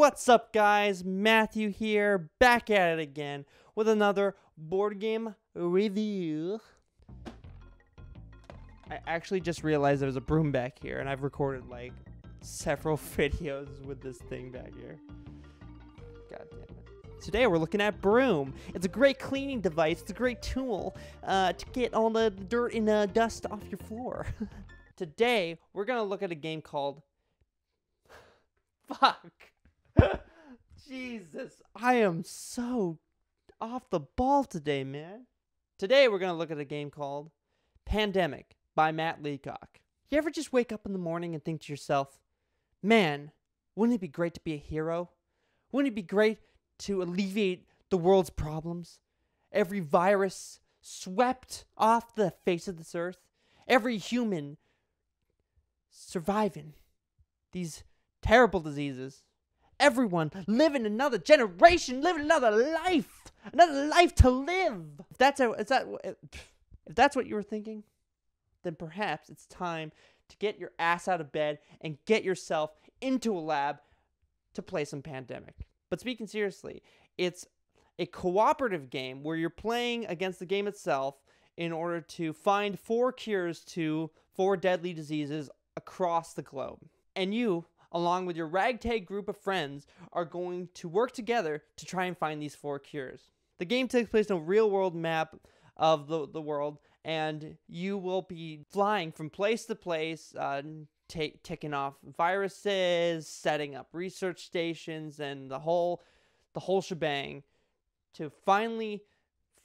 What's up, guys? Matthew here, back at it again with another board game review. I actually just realized there's a broom back here, and I've recorded like several videos with this thing back here. God damn it. Today we're looking at Broom. It's a great cleaning device. It's a great tool uh, to get all the dirt and uh, dust off your floor. Today we're gonna look at a game called. Fuck. Jesus, I am so off the ball today, man. Today we're gonna look at a game called Pandemic by Matt Leacock. You ever just wake up in the morning and think to yourself, man, wouldn't it be great to be a hero? Wouldn't it be great to alleviate the world's problems? Every virus swept off the face of this earth, every human surviving these terrible diseases, everyone living another generation, living another life, another life to live. If that's a, that if that's what you were thinking, then perhaps it's time to get your ass out of bed and get yourself into a lab to play some pandemic. But speaking seriously, it's a cooperative game where you're playing against the game itself in order to find four cures to four deadly diseases across the globe. And you, along with your ragtag group of friends, are going to work together to try and find these four cures. The game takes place on a real world map of the, the world, and you will be flying from place to place, uh, ta- taking off viruses, setting up research stations, and the whole the whole shebang to finally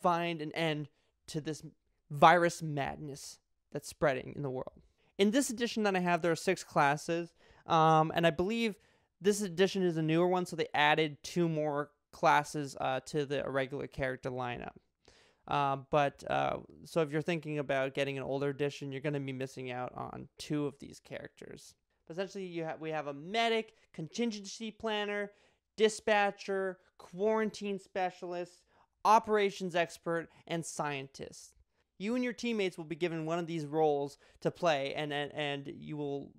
find an end to this virus madness that's spreading in the world. In this edition that I have, there are six classes, um, and I believe this edition is a newer one, so they added two more classes uh, to the regular character lineup. Uh, but uh, so if you're thinking about getting an older edition, you're going to be missing out on two of these characters. But essentially, you have we have a medic, contingency planner, dispatcher, quarantine specialist, operations expert, and scientist. You and your teammates will be given one of these roles to play, and and, and you will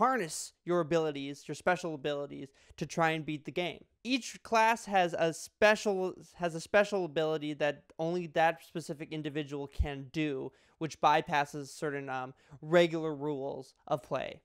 harness your abilities, your special abilities, to try and beat the game. Each class has a special has a special ability that only that specific individual can do, which bypasses certain um, regular rules of play.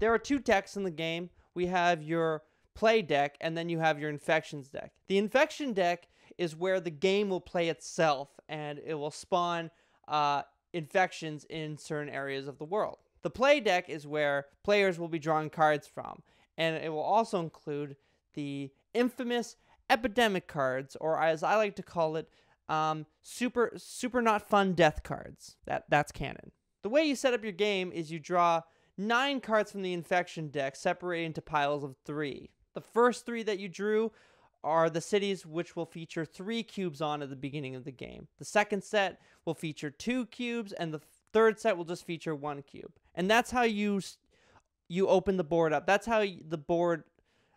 There are two decks in the game. We have your play deck, and then you have your infections deck. The infection deck is where the game will play itself, and it will spawn uh, infections in certain areas of the world. The play deck is where players will be drawing cards from, and it will also include the infamous epidemic cards, or as I like to call it, um, super super not fun death cards. That that's canon. The way you set up your game is you draw nine cards from the infection deck, separated into piles of three. The first three that you drew are the cities which will feature three cubes on at the beginning of the game. The second set will feature two cubes, and the third set will just feature one cube and that's how you you open the board up. That's how the board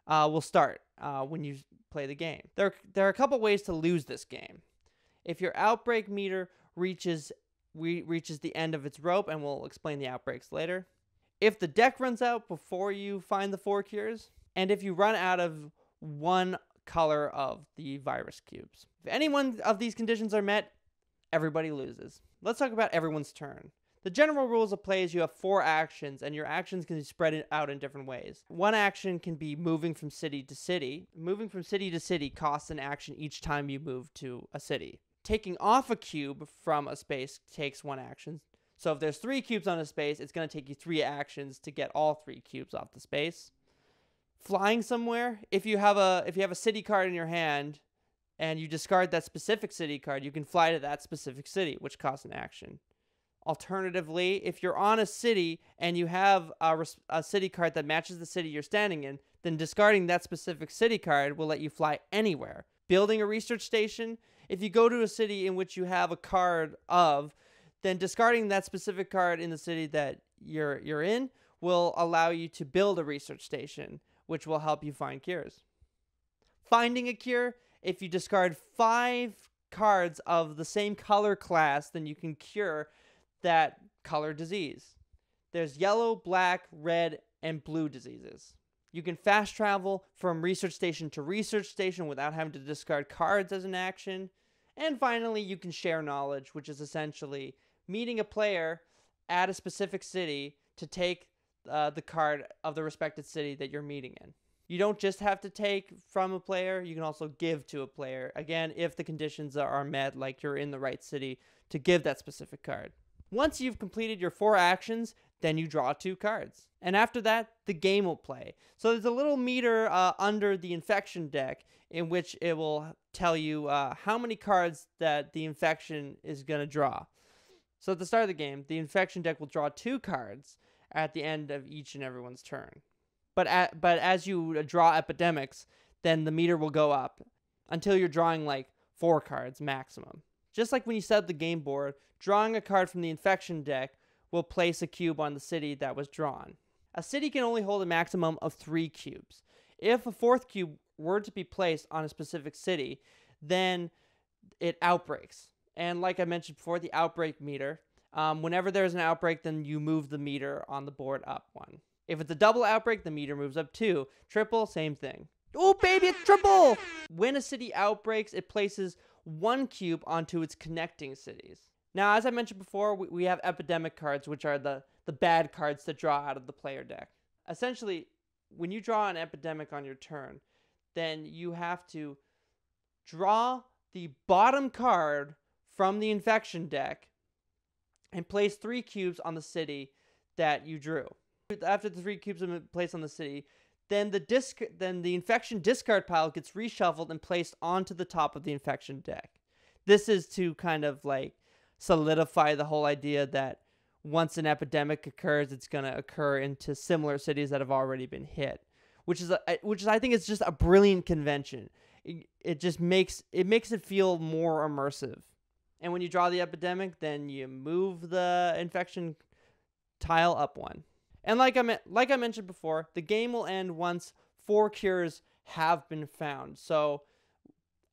uh, will start uh, when you play the game. There there are a couple ways to lose this game. If your outbreak meter reaches re- reaches the end of its rope, and we'll explain the outbreaks later. If the deck runs out before you find the four cures, and if you run out of one color of the virus cubes. If any one of these conditions are met, everybody loses. Let's talk about everyone's turn. The general rules of play is you have four actions, and your actions can be spread out in different ways. One action can be moving from city to city. Moving from city to city costs an action each time you move to a city. Taking off a cube from a space takes one action. So if there's three cubes on a space, it's going to take you three actions to get all three cubes off the space. Flying somewhere, if you have a if you have a city card in your hand and you discard that specific city card, you can fly to that specific city, which costs an action. Alternatively, if you're on a city and you have a, a, city card that matches the city you're standing in, then discarding that specific city card will let you fly anywhere. Building a research station, if you go to a city in which you have a card of, then discarding that specific card in the city that you're you're in will allow you to build a research station, which will help you find cures. Finding a cure, if you discard 5 cards of the same color class, then you can cure that color disease. There's yellow, black, red, and blue diseases. You can fast travel from research station to research station without having to discard cards as an action. And finally, you can share knowledge, which is essentially meeting a player at a specific city to take uh, the card of the respected city that you're meeting in. You don't just have to take from a player, you can also give to a player. Again, if the conditions are met, like you're in the right city to give that specific card. Once you've completed your four actions, then you draw two cards. And after that, the game will play. So there's a little meter uh, under the infection deck in which it will tell you uh, how many cards that the infection is going to draw. So at the start of the game, the infection deck will draw two cards at the end of each and everyone's turn. But at, but as you draw epidemics, then the meter will go up until you're drawing like four cards maximum. Just like when you set up the game board, drawing a card from the infection deck will place a cube on the city that was drawn. A city can only hold a maximum of three cubes. If a fourth cube were to be placed on a specific city, then it outbreaks. And like I mentioned before, the outbreak meter, um, whenever there's an outbreak, then you move the meter on the board up one. If it's a double outbreak, the meter moves up two. Triple, same thing. Oh, baby, it's triple! When a city outbreaks, it places one cube onto its connecting cities. Now, as I mentioned before, we, have epidemic cards, which are the, the bad cards to draw out of the player deck. Essentially, when you draw an epidemic on your turn, then you have to draw the bottom card from the infection deck and place three cubes on the city that you drew. After the three cubes been placed on the city, then the disc then the infection discard pile gets reshuffled and placed onto the top of the infection deck. This is to kind of like solidify the whole idea that once an epidemic occurs, it's going to occur into similar cities that have already been hit, which is a, which is I think is just a brilliant convention. It, it just makes it makes it feel more immersive. And when you draw the epidemic, then you move the infection tile up one. And like I like I mentioned before, the game will end once four cures have been found. So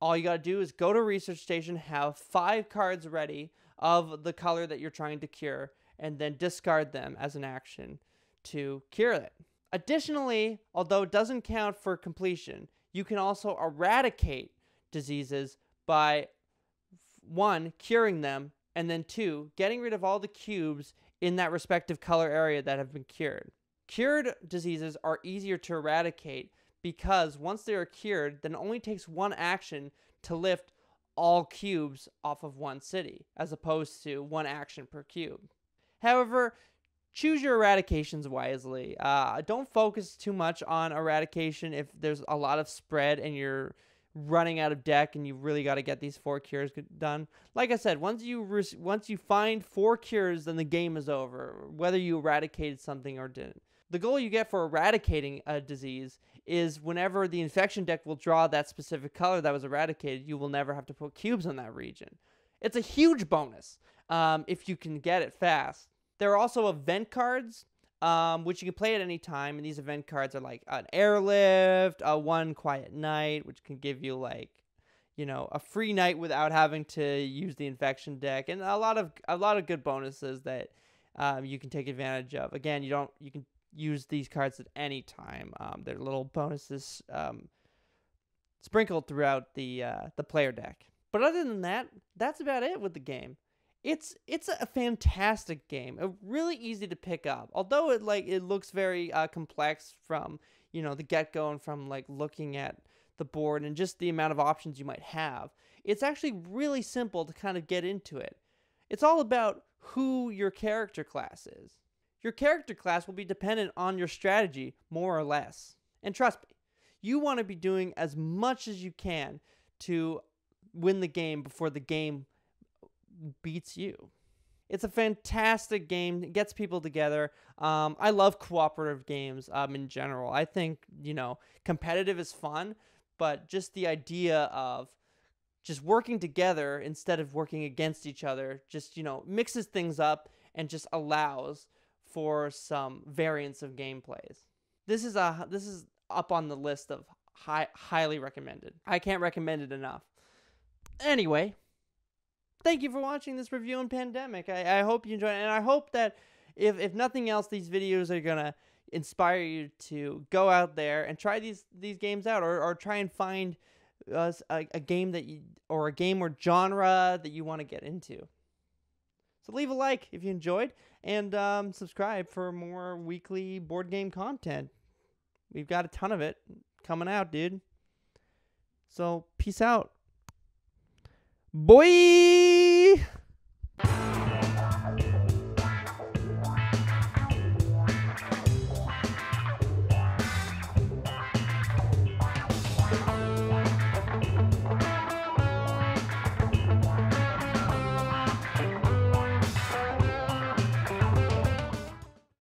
all you got to do is go to research station, have five cards ready of the color that you're trying to cure, and then discard them as an action to cure it. Additionally, although it doesn't count for completion, you can also eradicate diseases by one, curing them, and then two, getting rid of all the cubes in that respective color area that have been cured. Cured diseases are easier to eradicate because once they are cured, then it only takes one action to lift all cubes off of one city, as opposed to one action per cube. However, choose your eradications wisely. Uh, don't focus too much on eradication if there's a lot of spread and you're running out of deck and you really got to get these four cures done. Like I said, once you re- once you find four cures, then the game is over, whether you eradicated something or didn't. The goal you get for eradicating a disease is whenever the infection deck will draw that specific color that was eradicated, you will never have to put cubes on that region. It's a huge bonus um, if you can get it fast. There are also event cards um, which you can play at any time. And these event cards are like an airlift, a one quiet night, which can give you like, you know, a free night without having to use the infection deck, and a lot of a lot of good bonuses that um, you can take advantage of. Again, you don't you can use these cards at any time. Um, they're little bonuses um, sprinkled throughout the uh, the player deck. But other than that, that's about it with the game it's it's a fantastic game a really easy to pick up although it like it looks very uh, complex from you know the get-go and from like looking at the board and just the amount of options you might have. It's actually really simple to kind of get into it. It's all about who your character class is. Your character class will be dependent on your strategy more or less. And trust me you want to be doing as much as you can to win the game before the game beats you. It's a fantastic game. It gets people together. Um, I love cooperative games um, in general. I think, you know, competitive is fun, but just the idea of just working together instead of working against each other just, you know, mixes things up and just allows for some variance of gameplays. This is a this is up on the list of high, highly recommended. I can't recommend it enough. Anyway, thank you for watching this review on Pandemic. I, I hope you enjoyed it, and I hope that if, if nothing else, these videos are gonna inspire you to go out there and try these these games out, or or try and find uh, a, a game that you or a game or genre that you want to get into. So leave a like if you enjoyed, and um, subscribe for more weekly board game content. We've got a ton of it coming out, dude. So peace out. Boy!